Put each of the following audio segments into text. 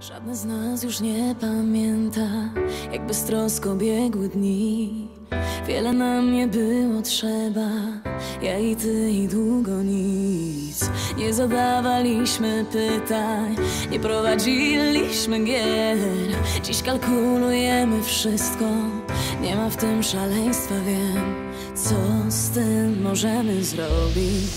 Żadne z nas już nie pamięta, jak beztrosko biegły dni. Wiele nam nie było trzeba, ja i ty i długo nic. Nie zadawaliśmy pytań, nie prowadziliśmy gier. Dziś kalkulujemy wszystko, nie ma w tym szaleństwa, wiem. Co z tym możemy zrobić?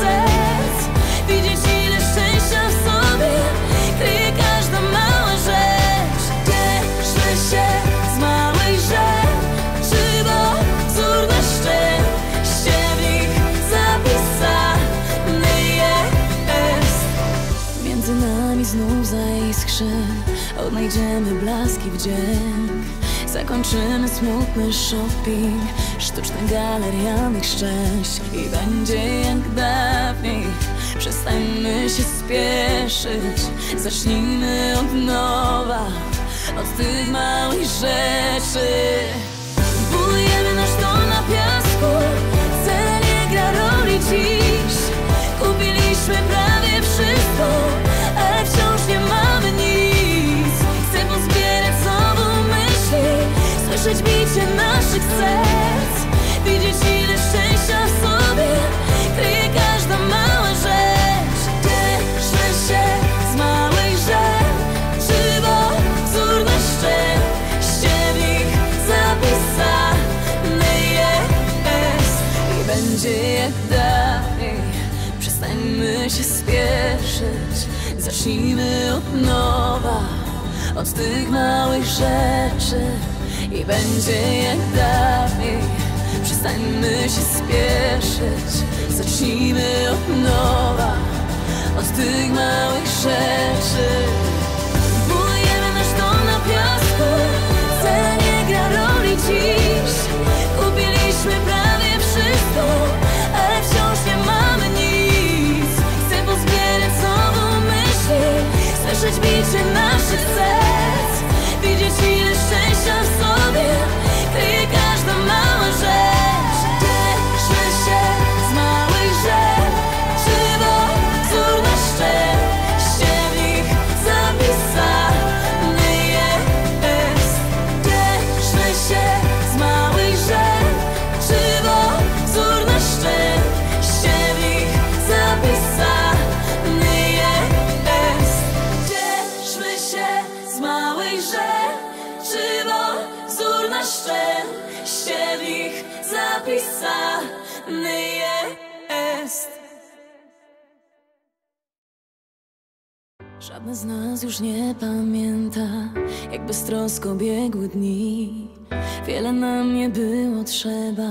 Serc, widzieć ile szczęścia w sobie kryje każda mała rzecz. Cieszmy się z małej rzeczy, bo wzór na szczęście w nich zapisany jest. Między nami znów zaiskrzy. Odnajdziemy blaski wdzięk Zakończymy smutny shopping. Sztuczny galerianych szczęść I będzie jak dawniej Przestańmy się spieszyć. Zacznijmy od nowa Od tych małych rzeczy. Budujemy nasz dom na piasku Cena nie gra roli dziś. Kupiliśmy prawie wszystko Ale wciąż nie mamy nic. Chcę pozbierać znowu myśli Słyszeć bicie naszych serc Widzieć Będzie jak dalej Przestańmy się spieszyć. Zacznijmy od nowa Od tych małych rzeczy. I będzie jak dawniej. Przestańmy się spieszyć. Zacznijmy od nowa Od tych małych rzeczy wzór na szczęście w nich zapisany jest Żadne z nas już nie pamięta, jak beztrosko biegły dni. Wiele nam nie było trzeba.